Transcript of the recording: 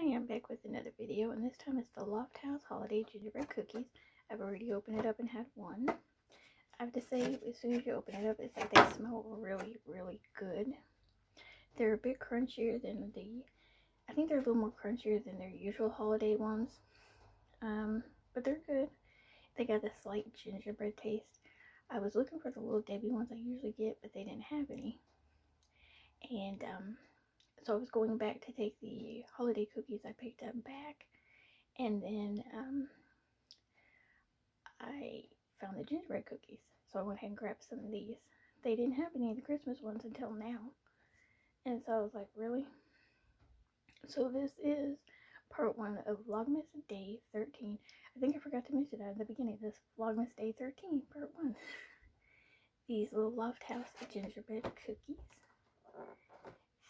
Hi, I'm back with another video, and this time it's the Lofthouse Holiday Gingerbread Cookies. I've already opened it up and had one. I have to say, as soon as you open it up, it's like they smell really, really good. They're a bit crunchier than the, I think they're a little more crunchier than their usual holiday ones. Um, but they're good. They got a slight gingerbread taste. I was looking for the little Debbie ones I usually get, but they didn't have any. And, um, so I was going back to take the holiday cookies I picked up back, and then um, I found the gingerbread cookies. So I went ahead and grabbed some of these. They didn't have any of the Christmas ones until now, and so I was like, really? So this is part one of Vlogmas Day 13. I think I forgot to mention that at the beginning. This Vlogmas Day 13, part one. These little Lofthouse gingerbread cookies.